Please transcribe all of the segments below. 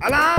好啦。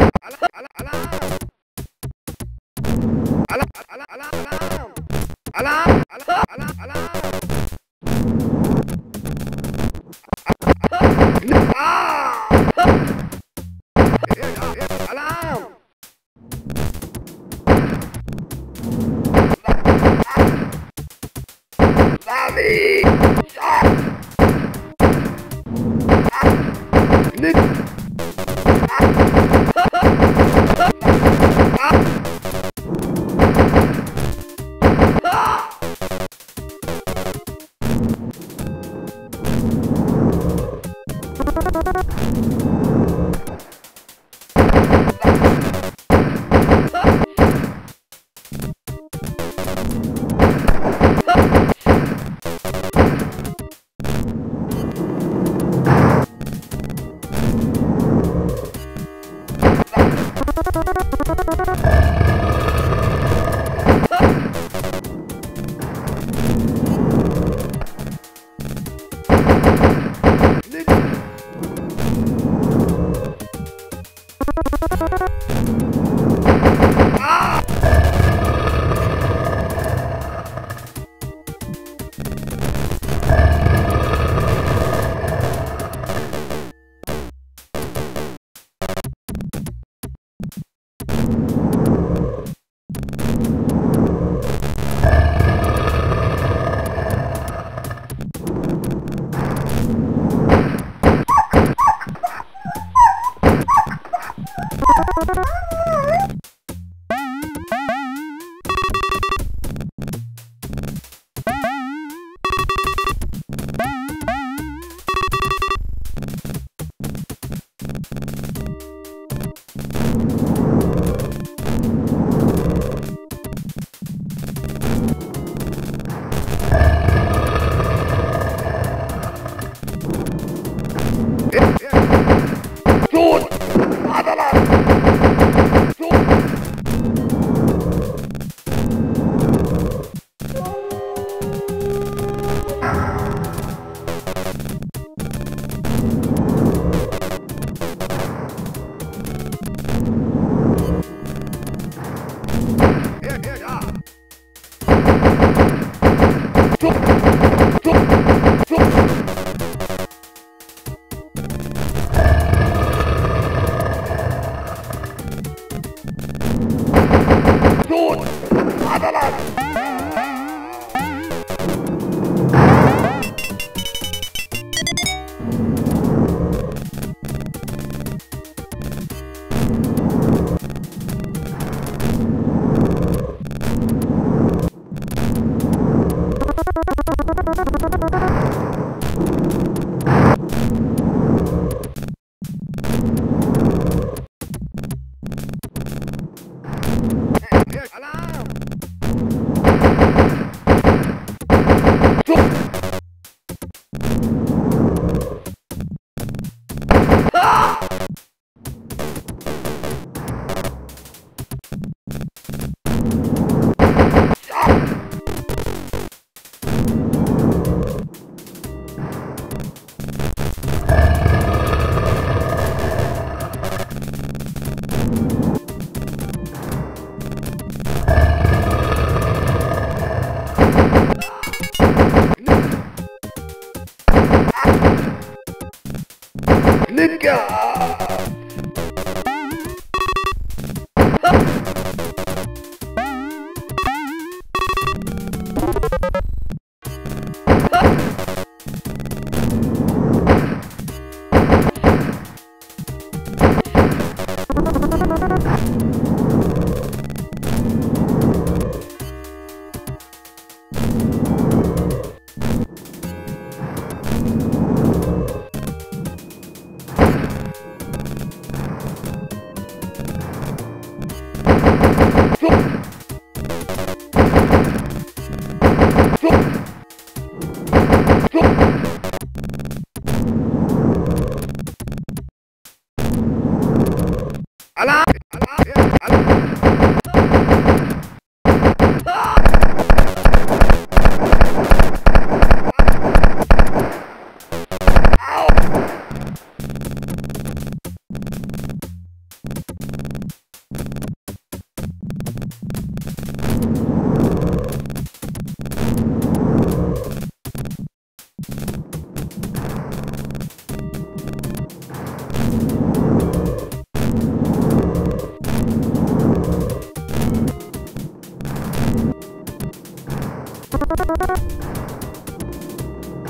Go!